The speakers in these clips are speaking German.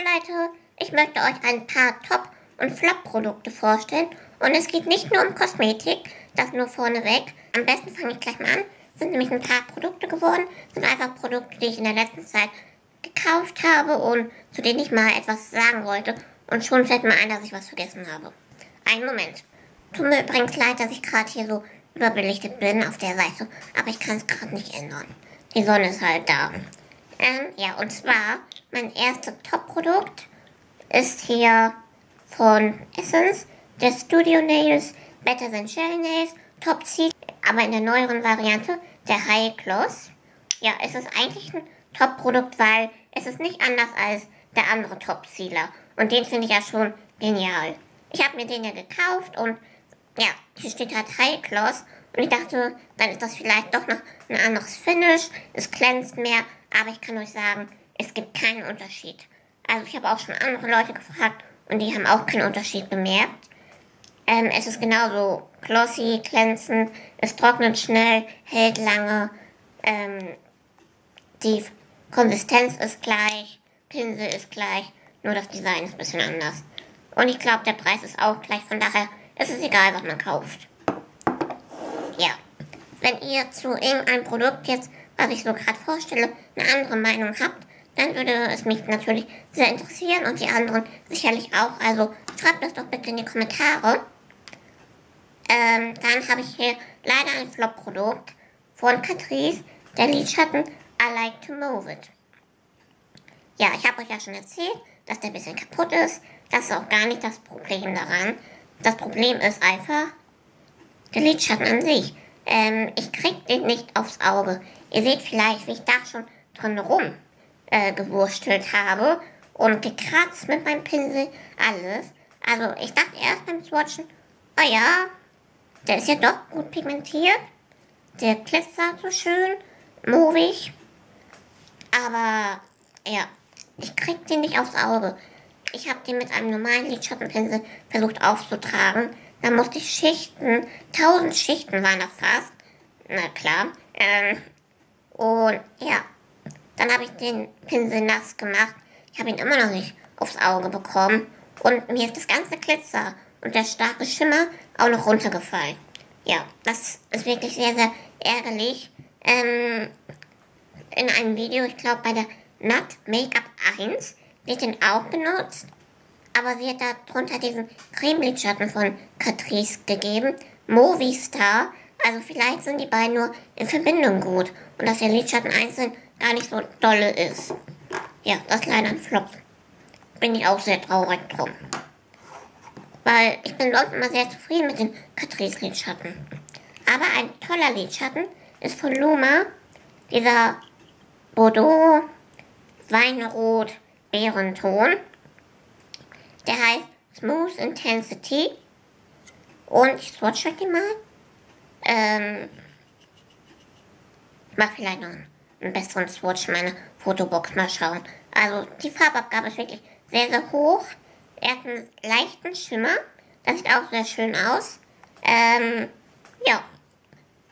Leute, ich möchte euch ein paar Top- und Flop-Produkte vorstellen. Und es geht nicht nur um Kosmetik, das nur vorneweg. Am besten fange ich gleich mal an. Sind nämlich ein paar Produkte geworden. Sind einfach Produkte, die ich in der letzten Zeit gekauft habe und zu denen ich mal etwas sagen wollte. Und schon fällt mir ein, dass ich was vergessen habe. Einen Moment. Tut mir übrigens leid, dass ich gerade hier so überbelichtet bin auf der Seite, aber ich kann es gerade nicht ändern. Die Sonne ist halt da. Ähm, ja, und zwar, mein erstes Top-Produkt ist hier von Essence, der Studio Nails Better Than Shell Nails Top Seed, aber in der neueren Variante, der High Gloss. Ja, es ist eigentlich ein Top-Produkt, weil es ist nicht anders als der andere Top-Sealer. Und den finde ich ja schon genial. Ich habe mir den ja gekauft und ja, hier steht halt High Gloss. Und ich dachte, dann ist das vielleicht doch noch ein anderes Finish. Es glänzt mehr, aber ich kann euch sagen, es gibt keinen Unterschied. Also ich habe auch schon andere Leute gefragt und die haben auch keinen Unterschied bemerkt. Ähm, es ist genauso glossy, glänzend, es trocknet schnell, hält lange. Ähm, die Konsistenz ist gleich, Pinsel ist gleich, nur das Design ist ein bisschen anders. Und ich glaube, der Preis ist auch gleich, von daher ist es egal, was man kauft. Ja. Wenn ihr zu irgendeinem Produkt jetzt, was ich so gerade vorstelle, eine andere Meinung habt, dann würde es mich natürlich sehr interessieren und die anderen sicherlich auch. Also schreibt das doch bitte in die Kommentare. Ähm, dann habe ich hier leider ein Flop-Produkt von Catrice, der Lidschatten I Like to Move It. Ja, ich habe euch ja schon erzählt, dass der ein bisschen kaputt ist. Das ist auch gar nicht das Problem daran. Das Problem ist einfach der Lidschatten an sich. Ähm, ich krieg den nicht aufs Auge. Ihr seht vielleicht, wie ich da schon drin rum äh, gewurstelt habe und gekratzt mit meinem Pinsel, alles. Also ich dachte erst beim Swatchen, oh ja, der ist ja doch gut pigmentiert. Der glitzert so schön, movig. Aber ja, ich krieg den nicht aufs Auge. Ich habe den mit einem normalen Lidschattenpinsel versucht aufzutragen. Da musste ich Schichten, tausend Schichten waren das fast. Na klar. Ähm, und ja, dann habe ich den Pinsel nass gemacht. Ich habe ihn immer noch nicht aufs Auge bekommen. Und mir ist das ganze Glitzer und der starke Schimmer auch noch runtergefallen. Ja, das ist wirklich sehr, sehr ärgerlich. Ähm, in einem Video, ich glaube bei der Nut Make-up 1, wird den auch benutzt. Aber sie hat da drunter diesen Cremelidschatten von Catrice gegeben. Movistar. Also vielleicht sind die beiden nur in Verbindung gut. Und dass der Lidschatten einzeln gar nicht so dolle ist. Ja, das ist leider ein Flop. Bin ich auch sehr traurig drum. Weil ich bin sonst immer sehr zufrieden mit den Catrice Lidschatten. Aber ein toller Lidschatten ist von Luma dieser Bordeaux Weinrot Bärenton. Der heißt Smooth Intensity. Und ich swatch euch den mal. Ähm, ich mach vielleicht noch einen besseren Swatch meine Fotobox mal schauen. Also die Farbabgabe ist wirklich sehr, sehr hoch. Er hat einen leichten Schimmer. Das sieht auch sehr schön aus. Ähm, ja.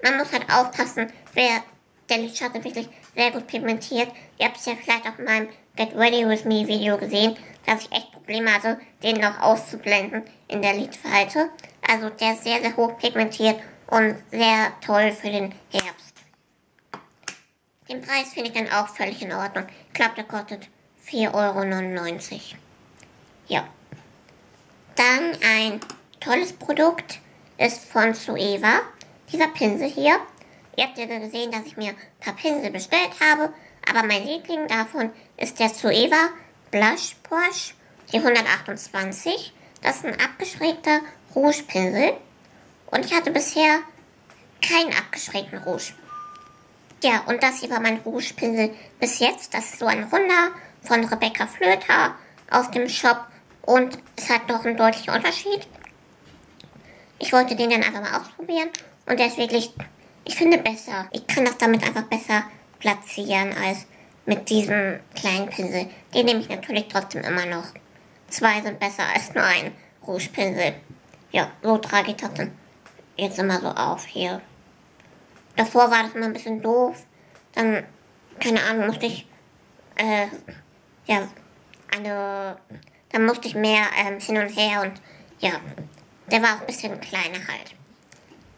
Man muss halt aufpassen, wer der Lidschatten wirklich sehr gut pigmentiert. Ihr habt es ja vielleicht auch in meinem Get Ready With Me Video gesehen, dass ich echt Probleme hatte, den noch auszublenden in der Lidfalte. Also der ist sehr, sehr hoch pigmentiert und sehr toll für den Herbst. Den Preis finde ich dann auch völlig in Ordnung. Ich glaube, der kostet 4,99 Euro. Ja. Dann ein tolles Produkt ist von Sueva. Dieser Pinsel hier. Ihr habt ja gesehen, dass ich mir ein paar Pinsel bestellt habe. Aber mein Liebling davon ist der Sueva Blush Brush, die 128. Das ist ein abgeschrägter Rouge-Pinsel. Und ich hatte bisher keinen abgeschrägten Rouge. Ja, und das hier war mein Rouge-Pinsel bis jetzt. Das ist so ein runder von Rebecca Flöter aus dem Shop. Und es hat doch einen deutlichen Unterschied. Ich wollte den dann einfach mal ausprobieren. Und der ist wirklich, ich finde, besser. Ich kann das damit einfach besser platzieren als mit diesem kleinen Pinsel. Den nehme ich natürlich trotzdem immer noch. Zwei sind besser als nur ein Rouge-Pinsel. Ja, so trage ich das dann jetzt immer so auf hier. Davor war das immer ein bisschen doof. Dann, keine Ahnung, musste ich, äh, ja, eine, da musste ich mehr ähm, hin und her und ja, der war auch ein bisschen kleiner halt.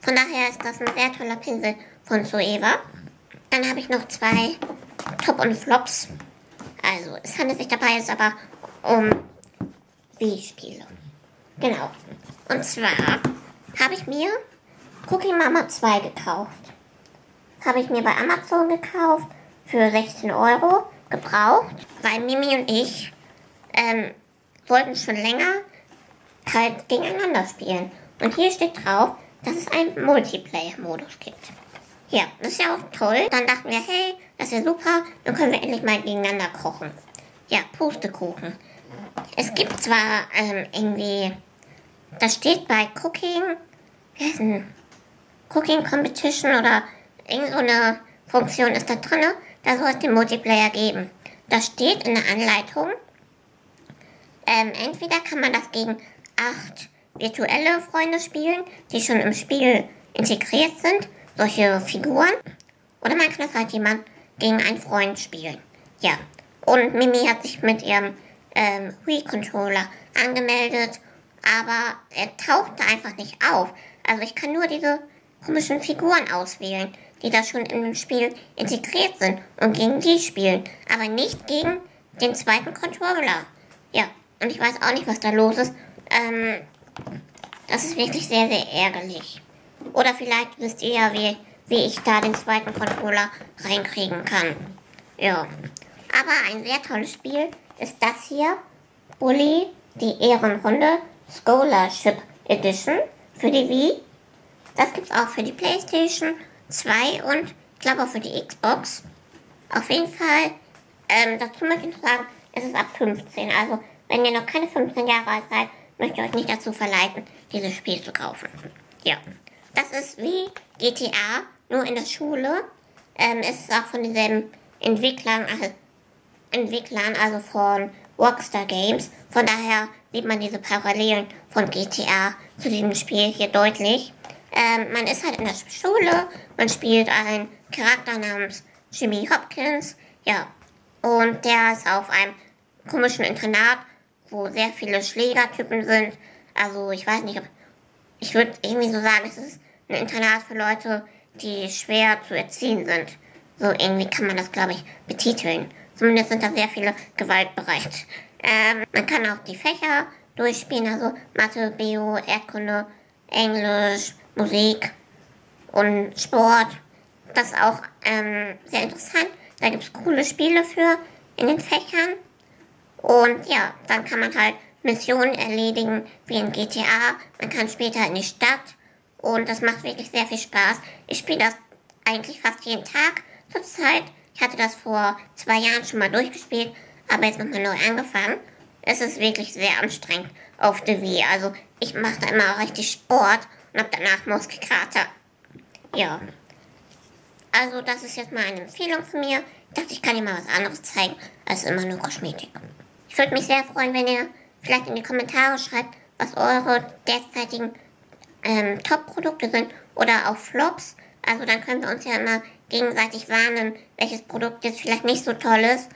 Von daher ist das ein sehr toller Pinsel von Zoeva. Dann habe ich noch zwei Top und Flops. Also, es handelt sich dabei jetzt aber um Wii-Spiele. Genau. Und zwar habe ich mir Cookie Mama 2 gekauft. Habe ich mir bei Amazon gekauft für 16 Euro gebraucht, weil Mimi und ich ähm, wollten schon länger halt gegeneinander spielen. Und hier steht drauf, dass es einen Multiplayer-Modus gibt. Ja, das ist ja auch toll. Dann dachten wir, hey, das ja super, dann können wir endlich mal gegeneinander kochen. Ja, Pustekuchen. Es gibt zwar ähm, irgendwie, das steht bei Cooking, wie heißt denn? Cooking Competition oder irgendeine Funktion ist da drin, da soll es den Multiplayer geben. Das steht in der Anleitung. Ähm, entweder kann man das gegen acht virtuelle Freunde spielen, die schon im Spiel integriert sind, solche Figuren. Oder man kann das halt jemand gegen einen Freund spielen. Ja. Und Mimi hat sich mit ihrem ähm, Wii-Controller angemeldet, aber er tauchte einfach nicht auf. Also ich kann nur diese komischen Figuren auswählen, die da schon in dem Spiel integriert sind und gegen die spielen, aber nicht gegen den zweiten Controller. Ja, und ich weiß auch nicht, was da los ist. Ähm, das ist wirklich sehr, sehr ärgerlich. Oder vielleicht wisst ihr ja, wie, wie ich da den zweiten Controller reinkriegen kann. Ja. Aber ein sehr tolles Spiel ist das hier. Bully, die Ehrenrunde Scholarship Edition für die Wii. Das gibt es auch für die Playstation 2 und ich glaube auch für die Xbox. Auf jeden Fall, ähm, dazu möchte ich sagen, es ist ab 15. Also, wenn ihr noch keine 15 Jahre alt seid, möchte ich euch nicht dazu verleiten, dieses Spiel zu kaufen. Ja. Das ist wie GTA, nur in der Schule. Ähm, es auch von denselben Entwicklern, also, Entwicklern, also von Rockstar Games. Von daher sieht man diese Parallelen von GTA zu diesem Spiel hier deutlich. Ähm, man ist halt in der Schule, man spielt einen Charakter namens Jimmy Hopkins, ja, und der ist auf einem komischen Internat, wo sehr viele Schlägertypen sind. Also ich weiß nicht, ob ich würde irgendwie so sagen, es ist ein Internat für Leute, die schwer zu erziehen sind. So irgendwie kann man das, glaube ich, betiteln. Zumindest sind da sehr viele gewaltbereit. Ähm, man kann auch die Fächer durchspielen, also Mathe, Bio, Erdkunde, Englisch, Musik und Sport. Das ist auch ähm, sehr interessant. Da gibt es coole Spiele für in den Fächern. Und ja, dann kann man halt Missionen erledigen wie in GTA. Man kann später in die Stadt. Und das macht wirklich sehr viel Spaß. Ich spiele das eigentlich fast jeden Tag zurzeit. Ich hatte das vor zwei Jahren schon mal durchgespielt, aber jetzt nochmal neu angefangen. Es ist wirklich sehr anstrengend auf der Wii. Also ich mache da immer richtig Sport und habe danach Muskelkater. Ja. Also das ist jetzt mal eine Empfehlung von mir. Ich dachte, ich kann dir mal was anderes zeigen als immer nur Kosmetik. Ich würde mich sehr freuen, wenn ihr vielleicht in die Kommentare schreibt, was eure derzeitigen ähm, Top-Produkte sind oder auch Flops. Also dann können wir uns ja immer gegenseitig warnen, welches Produkt jetzt vielleicht nicht so toll ist.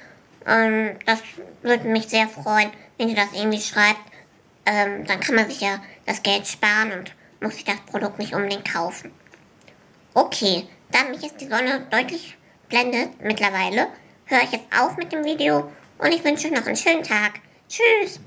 Ähm, das würde mich sehr freuen, wenn ihr das irgendwie schreibt. Ähm, dann kann man sich ja das Geld sparen und muss ich das Produkt nicht unbedingt kaufen. Okay, da mich jetzt die Sonne deutlich blendet mittlerweile, höre ich jetzt auf mit dem Video und ich wünsche euch noch einen schönen Tag. Tschüss!